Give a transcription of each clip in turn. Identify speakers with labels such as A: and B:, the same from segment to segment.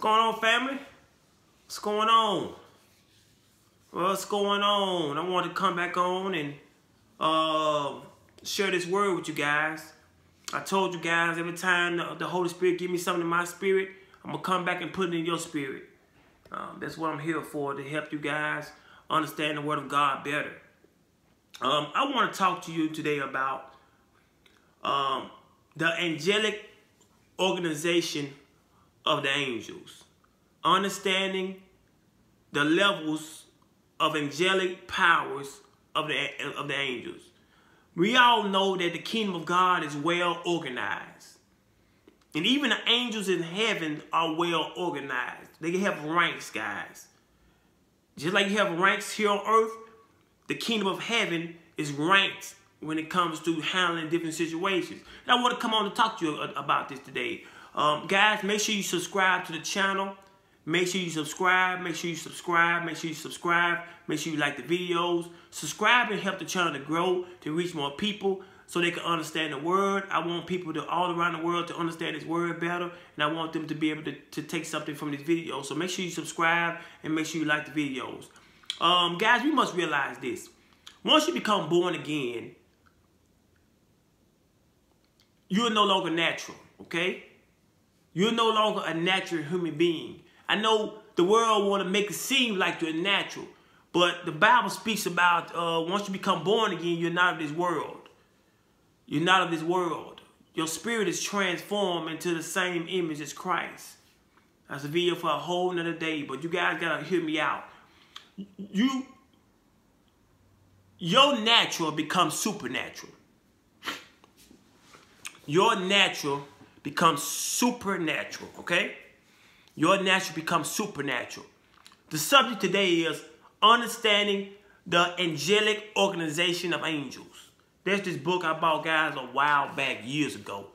A: going on, family? What's going on? What's going on? I want to come back on and uh, share this word with you guys. I told you guys every time the, the Holy Spirit give me something in my spirit, I'm going to come back and put it in your spirit. Um, that's what I'm here for, to help you guys understand the Word of God better. Um, I want to talk to you today about um, the angelic organization of the angels. Understanding the levels of angelic powers of the, of the angels. We all know that the kingdom of God is well organized. And even the angels in heaven are well organized. They have ranks, guys. Just like you have ranks here on earth, the kingdom of heaven is ranked when it comes to handling different situations. And I want to come on to talk to you about this today. Um, guys, make sure you subscribe to the channel. Make sure you subscribe. Make sure you subscribe. Make sure you subscribe. Make sure you like the videos. Subscribe and help the channel to grow, to reach more people so they can understand the word. I want people to all around the world to understand this word better. And I want them to be able to, to take something from this video. So make sure you subscribe and make sure you like the videos. Um, guys, we must realize this. Once you become born again, you're no longer natural, okay? You're no longer a natural human being. I know the world want to make it seem like you're natural, but the Bible speaks about uh, once you become born again, you're not of this world. You're not of this world. Your spirit is transformed into the same image as Christ. That's a video for a whole nother day, but you guys gotta hear me out. You, your natural becomes supernatural. Your natural becomes supernatural, okay? Your natural becomes supernatural. The subject today is understanding the angelic organization of angels. There's this book I bought, guys, a while back, years ago.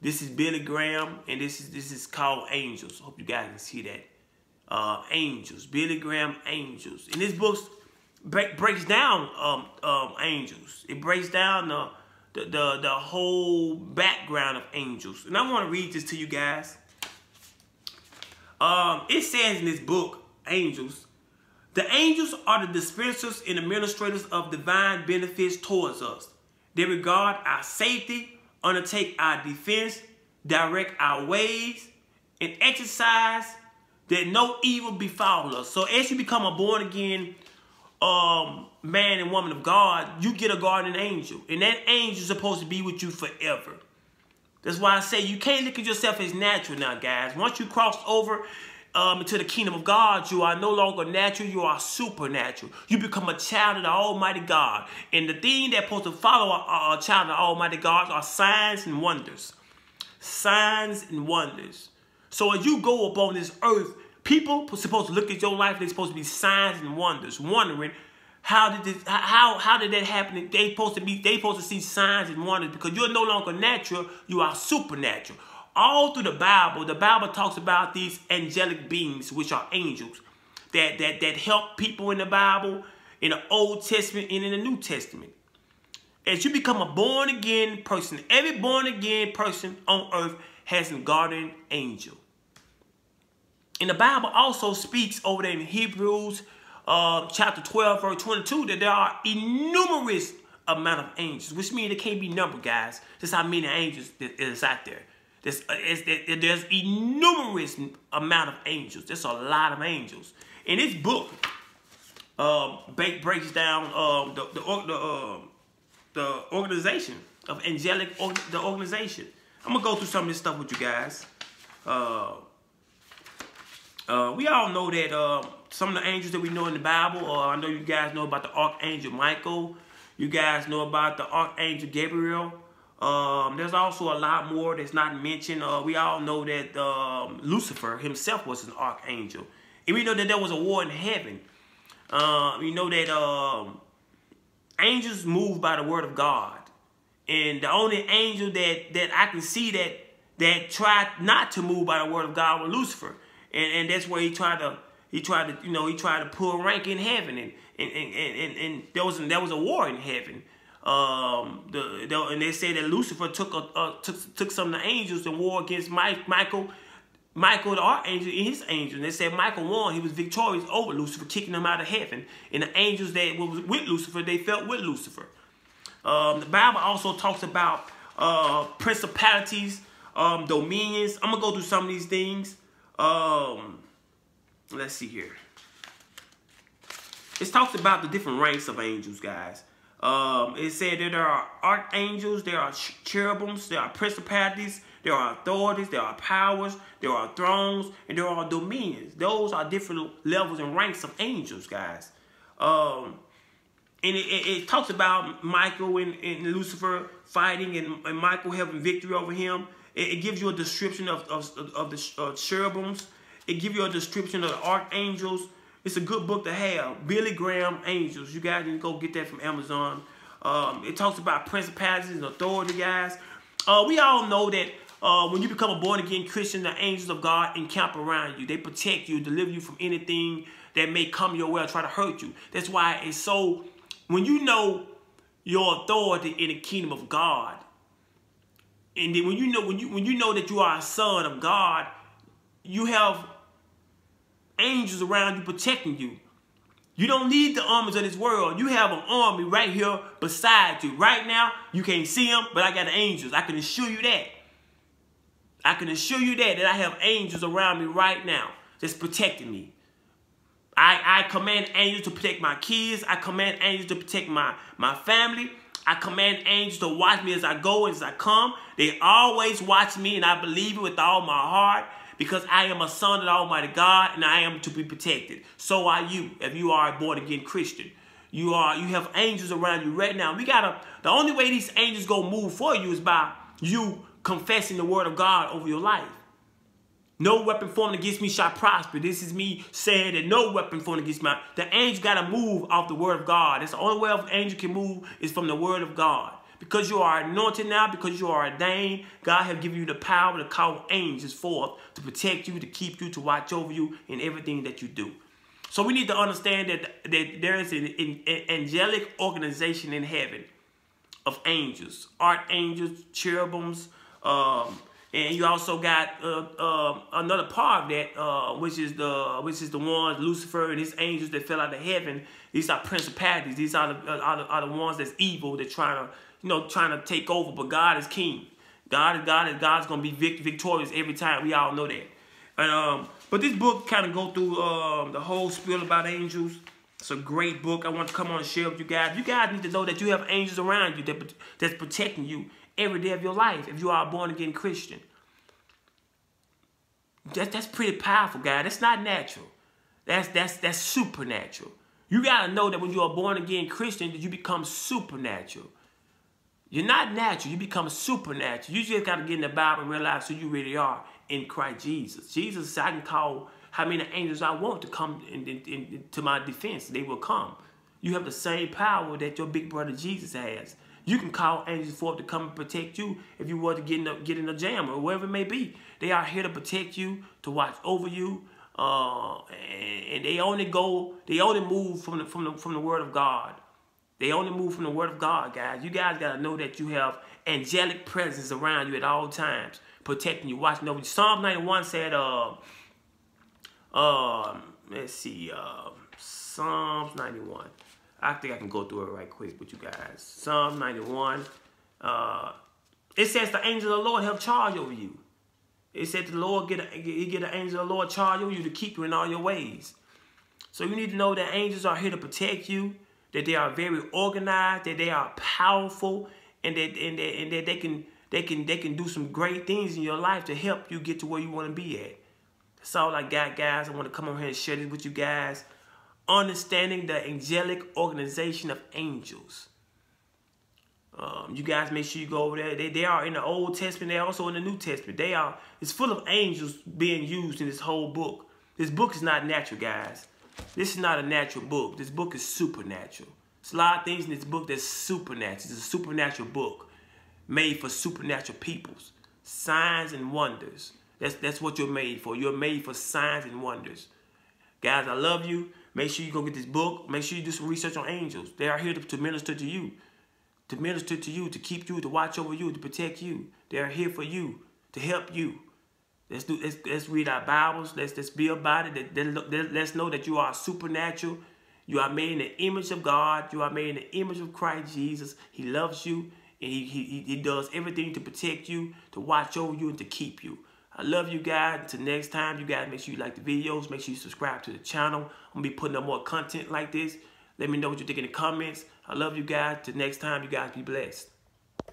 A: This is Billy Graham, and this is this is called Angels. Hope you guys can see that. Uh, angels, Billy Graham Angels. And this book break, breaks down um, um, angels. It breaks down the, the, the, the whole background of angels. And I want to read this to you guys. Um, it says in this book, Angels, the angels are the dispensers and administrators of divine benefits towards us. They regard our safety, undertake our defense, direct our ways, and exercise that no evil befall us. So as you become a born again um, man and woman of God, you get a guardian angel. And that angel is supposed to be with you forever. That's why I say you can't look at yourself as natural now, guys. Once you cross over um, into the kingdom of God, you are no longer natural, you are supernatural. You become a child of the Almighty God. And the thing that's supposed to follow a, a child of the Almighty God are signs and wonders. Signs and wonders. So as you go upon this earth, people are supposed to look at your life, they're supposed to be signs and wonders, wondering how did this how how did that happen? They supposed to be they supposed to see signs and wonders because you're no longer natural, you are supernatural. All through the Bible, the Bible talks about these angelic beings, which are angels, that that that help people in the Bible, in the Old Testament and in the New Testament. As you become a born again person, every born again person on earth has a guardian angel. And the Bible also speaks over there in Hebrews uh, chapter 12, verse 22, that there are innumerous amount of angels, which means it can't be numbered, guys. That's how many angels is out there. There's, uh, there's innumerous amount of angels. There's a lot of angels. In this book, um, breaks down um, the the the, uh, the organization of angelic the organization. I'm gonna go through some of this stuff with you guys. Uh, uh, we all know that uh, some of the angels that we know in the Bible, or I know you guys know about the Archangel Michael. You guys know about the Archangel Gabriel. Um, there's also a lot more that's not mentioned. Uh, we all know that um, Lucifer himself was an archangel. And we know that there was a war in heaven. Uh, we know that um, angels move by the word of God. And the only angel that, that I can see that that tried not to move by the word of God was Lucifer and, and that's where he tried to he tried to you know he tried to pull rank in heaven and and and, and, and there was there was a war in heaven. Um, the, the and they say that Lucifer took a, took took some of the angels and war against Mike, Michael. Michael the archangel and his angel. And they said Michael won. He was victorious over Lucifer, kicking him out of heaven. And the angels that was with Lucifer, they felt with Lucifer. Um, the Bible also talks about uh, principalities, um, dominions. I'm going to go through some of these things. Um, let's see here. It talks about the different ranks of angels, guys. Um, it said that there are archangels, there are cherubims, there are principalities, there are authorities, there are powers, there are thrones, and there are dominions. Those are different levels and ranks of angels, guys. Um, and it, it, it, talks about Michael and, and Lucifer fighting and, and, Michael having victory over him. It, it gives you a description of, of, of the uh, cherubims. It gives you a description of the archangels. It's a good book to have. Billy Graham Angels. You guys can go get that from Amazon. Um, it talks about principalities and authority, guys. Uh, we all know that uh, when you become a born again Christian, the angels of God encamp around you. They protect you, deliver you from anything that may come your way or try to hurt you. That's why it's so, when you know your authority in the kingdom of God, and then when you know when you when you know that you are a son of God, you have angels around you protecting you. You don't need the armies of this world. You have an army right here beside you. Right now, you can't see them, but I got angels. I can assure you that. I can assure you that, that I have angels around me right now that's protecting me. I, I command angels to protect my kids. I command angels to protect my, my family. I command angels to watch me as I go, and as I come. They always watch me, and I believe it with all my heart because I am a son of Almighty God, and I am to be protected. So are you, if you are a born-again Christian. You are you have angels around you right now. We gotta the only way these angels go move for you is by you confessing the word of God over your life. No weapon formed against me shall prosper. This is me saying that no weapon formed against me. The angel got to move off the word of God. That's the only way an angel can move is from the word of God. Because you are anointed now, because you are ordained, God have given you the power to call angels forth to protect you, to keep you, to watch over you in everything that you do. So we need to understand that, that there is an, an angelic organization in heaven of angels, archangels, cherubims, um, and you also got uh, uh, another part of that, uh, which is the which is the ones Lucifer and his angels that fell out of heaven. These are principalities. These are the, are the, are the ones that's evil. They're trying to you know trying to take over. But God is king. God is God is God's gonna be vict victorious every time. We all know that. And um, but this book kind of go through um, the whole spiel about angels. It's a great book. I want to come on and share with you guys. You guys need to know that you have angels around you that that's protecting you every day of your life if you are a born again Christian. That, that's pretty powerful, guys. That's not natural. That's that's that's supernatural. You gotta know that when you're born again Christian, that you become supernatural. You're not natural, you become supernatural. You just gotta get in the Bible and realize who you really are in Christ Jesus. Jesus I can call how many angels I want to come in, in, in, to my defense. They will come. You have the same power that your big brother Jesus has. You can call angels forth to come and protect you if you were to get in a, get in a jam or whatever it may be. They are here to protect you, to watch over you, uh, and, and, they only go, they only move from the, from the from the Word of God. They only move from the Word of God, guys. You guys gotta know that you have angelic presence around you at all times, protecting you, watching over you. Psalm 91 said, uh, um, let's see, uh, Psalms 91. I think I can go through it right quick with you guys. Psalm 91. Uh, it says the angel of the Lord have charge over you. It said the Lord get a, he get an angel of the Lord charge over you to keep you in all your ways. So you need to know that angels are here to protect you, that they are very organized, that they are powerful, and that and that, and that they can they can they can do some great things in your life to help you get to where you want to be at. That's all I got, guys. I want to come on here and share this with you guys understanding the angelic organization of angels. Um, you guys make sure you go over there. They, they are in the Old Testament. They're also in the New Testament. They are. It's full of angels being used in this whole book. This book is not natural, guys. This is not a natural book. This book is supernatural. There's a lot of things in this book that's supernatural. It's a supernatural book made for supernatural peoples. Signs and wonders. That's, that's what you're made for. You're made for signs and wonders. Guys, I love you. Make sure you go get this book. Make sure you do some research on angels. They are here to, to minister to you, to minister to you, to keep you, to watch over you, to protect you. They are here for you, to help you. Let's do. Let's, let's read our Bibles. Let's let's be about it. Let's know that you are supernatural. You are made in the image of God. You are made in the image of Christ Jesus. He loves you, and he he he does everything to protect you, to watch over you, and to keep you. I love you guys. Until next time, you guys make sure you like the videos. Make sure you subscribe to the channel. I'm gonna be putting up more content like this. Let me know what you think in the comments. I love you guys. Till next time, you guys be blessed.